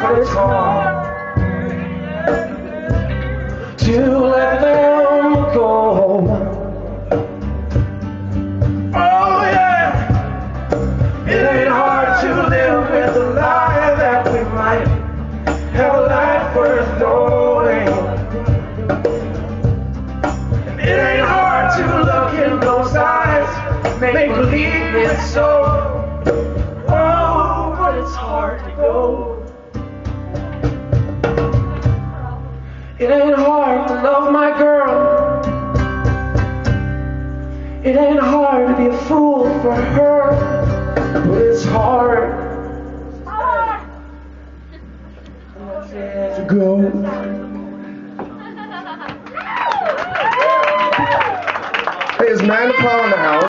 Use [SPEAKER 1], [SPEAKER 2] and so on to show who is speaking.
[SPEAKER 1] but it's hard to let them go. Oh yeah, it ain't hard to live with the lie that we might have a life worth knowing. And it ain't hard to look in those eyes, make believe it's so. It's hard to go. It ain't hard to love my girl. It ain't hard to be a fool for her, but it's hard to go.
[SPEAKER 2] Hey, is Man the house?